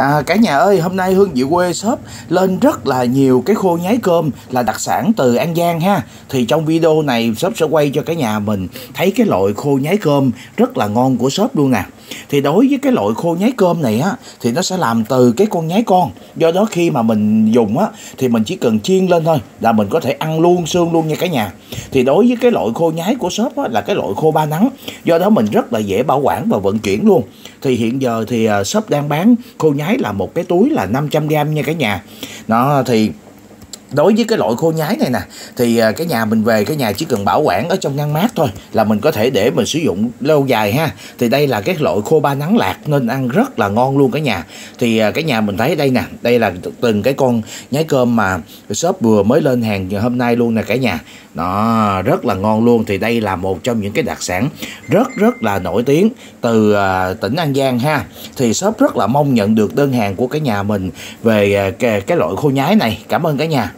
À, cả nhà ơi, hôm nay Hương Diệu Quê shop lên rất là nhiều cái khô nhái cơm là đặc sản từ An Giang ha. Thì trong video này shop sẽ quay cho cả nhà mình thấy cái loại khô nhái cơm rất là ngon của shop luôn nè. Thì đối với cái loại khô nhái cơm này á, thì nó sẽ làm từ cái con nhái con. Do đó khi mà mình dùng á, thì mình chỉ cần chiên lên thôi, là mình có thể ăn luôn, xương luôn nha cả nhà. Thì đối với cái loại khô nhái của shop á, là cái loại khô ba nắng. Do đó mình rất là dễ bảo quản và vận chuyển luôn. Thì hiện giờ thì à, shop đang bán khô nhái là một cái túi là 500 gram nha cả nhà. Nó thì đối với cái loại khô nhái này nè thì à, cái nhà mình về cái nhà chỉ cần bảo quản ở trong ngăn mát thôi là mình có thể để mình sử dụng lâu dài ha. Thì đây là cái loại khô ba nắng lạc nên ăn rất là ngon luôn cả nhà. Thì à, cái nhà mình thấy đây nè đây là từng cái con nhái cơm mà shop vừa mới lên hàng hôm nay luôn nè cả nhà. Nó rất là ngon luôn thì đây là một trong những cái đặc sản rất rất là nổi tiếng từ à, tỉnh An Giang ha. Thì shop rất là mong nhận được đơn hàng của cái nhà mình về cái, cái loại khô nhái này. Cảm ơn cả nhà.